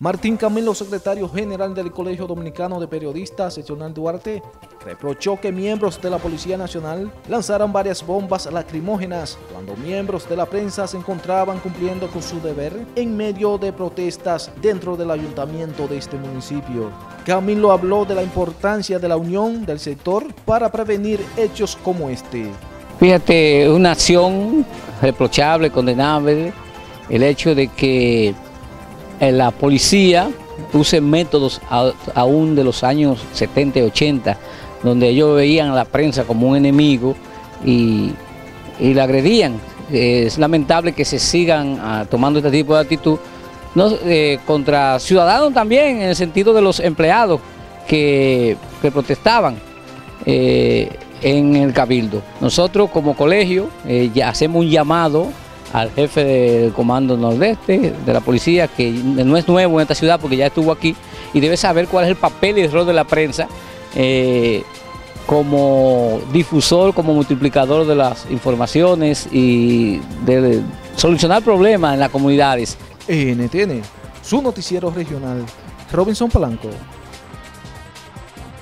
Martín Camilo, secretario general del Colegio Dominicano de Periodistas Seccional Duarte, reprochó que miembros de la Policía Nacional lanzaran varias bombas lacrimógenas cuando miembros de la prensa se encontraban cumpliendo con su deber en medio de protestas dentro del ayuntamiento de este municipio. Camilo habló de la importancia de la unión del sector para prevenir hechos como este. Fíjate, una acción reprochable, condenable, el hecho de que la policía use métodos aún de los años 70 y 80, donde ellos veían a la prensa como un enemigo y, la agredían. Es lamentable que se sigan ah, tomando este tipo de actitud eh, contra ciudadanos también, en el sentido de los empleados que, protestaban eh, en el cabildo. Nosotros como colegio eh, ya hacemos un llamado al jefe del Comando Nordeste de la policía, que no es nuevo en esta ciudad porque ya estuvo aquí, y debe saber cuál es el papel y el rol de la prensa eh, como difusor, como multiplicador de las informaciones y de solucionar problemas en las comunidades. NTN, su noticiero regional, Robinson Palanco.